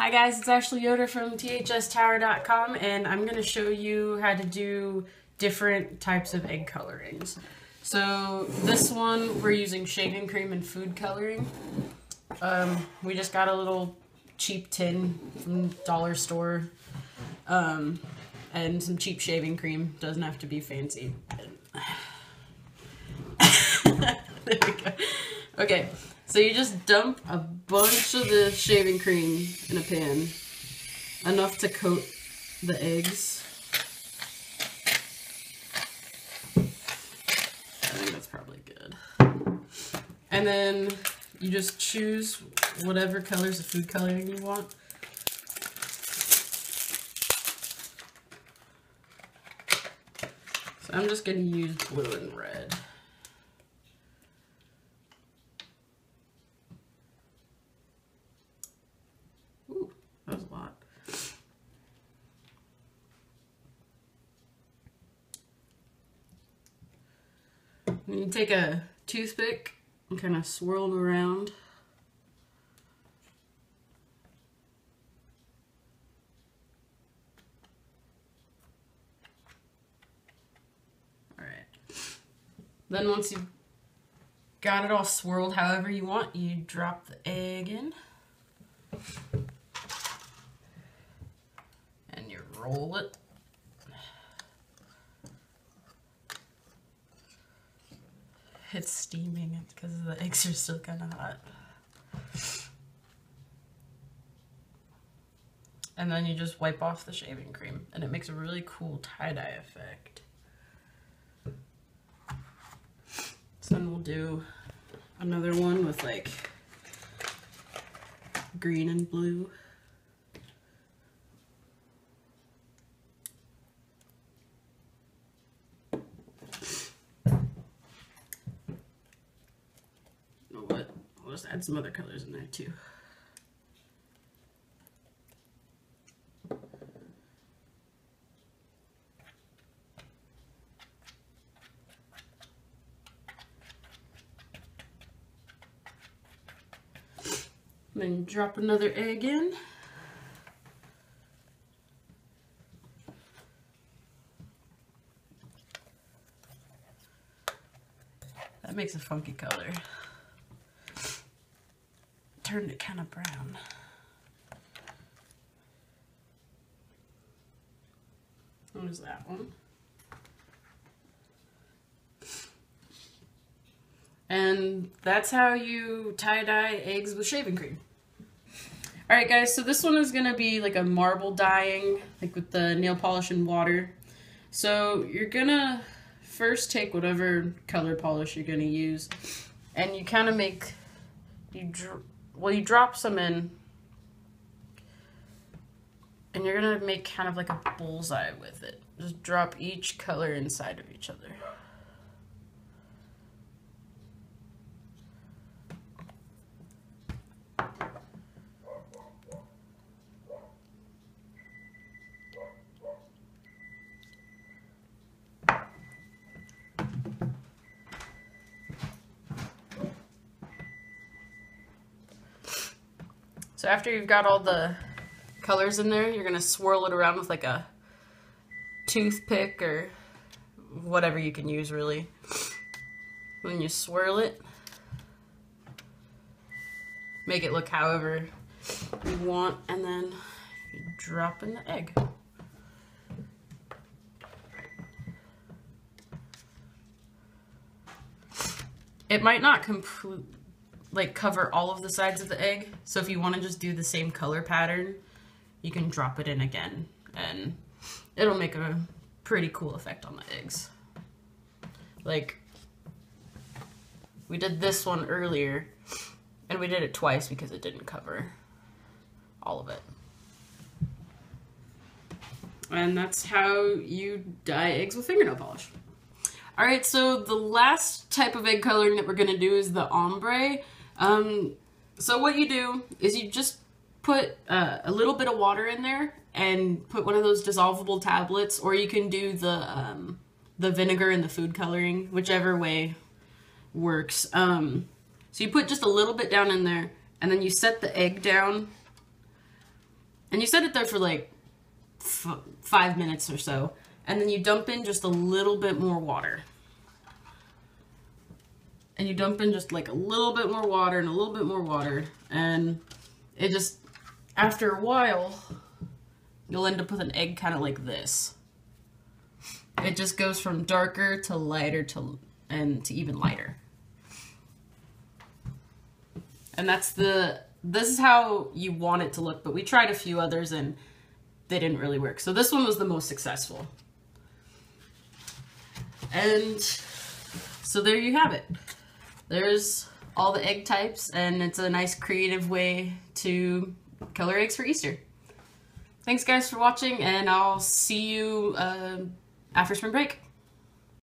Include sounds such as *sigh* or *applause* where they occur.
Hi guys, it's Ashley Yoder from thstower.com and I'm going to show you how to do different types of egg colorings. So this one we're using shaving cream and food coloring. Um, we just got a little cheap tin from dollar store um, and some cheap shaving cream. Doesn't have to be fancy. *sighs* there we go. Okay, so you just dump a bunch of the shaving cream in a pan, enough to coat the eggs. I think that's probably good. And then you just choose whatever colors of food coloring you want. So I'm just going to use blue and red. Ooh, that was a lot. And you take a toothpick and kind of swirl it around. Alright. Then once you've got it all swirled however you want, you drop the egg in. And you roll it. It's steaming because the eggs are still kind of hot. And then you just wipe off the shaving cream and it makes a really cool tie-dye effect. So then we'll do another one with like green and blue. You know what? I'll add some other colors in there too. Then drop another egg in. That makes a funky color. Turned it kind of brown. There's that one. And that's how you tie-dye eggs with shaving cream. Alright guys, so this one is going to be like a marble dyeing, like with the nail polish and water. So you're going to first take whatever color polish you're going to use, and you kind of make, you well you drop some in, and you're to make kind of like a bullseye with it. Just drop each color inside of each other. So after you've got all the colors in there, you're going to swirl it around with like a toothpick or whatever you can use really. When you swirl it, make it look however you want, and then you drop in the egg. It might not complete like cover all of the sides of the egg. So if you want to just do the same color pattern, you can drop it in again and it'll make a pretty cool effect on the eggs. Like we did this one earlier and we did it twice because it didn't cover all of it. And that's how you dye eggs with fingernail polish. Alright, so the last type of egg coloring that we're going to do is the ombre. Um, so what you do is you just put uh, a little bit of water in there and put one of those dissolvable tablets, or you can do the um, the vinegar and the food coloring, whichever way works. Um, so you put just a little bit down in there, and then you set the egg down And you set it there for like five minutes or so. And then you dump in just a little bit more water. And you dump in just like a little bit more water and a little bit more water. And it just, after a while, you'll end up with an egg kind of like this. It just goes from darker to lighter to and to even lighter. And that's the this is how you want it to look, but we tried a few others and they didn't really work. So this one was the most successful. And so there you have it. There's all the egg types and it's a nice creative way to color eggs for Easter. Thanks guys for watching and I'll see you uh, after spring break.